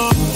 Oh.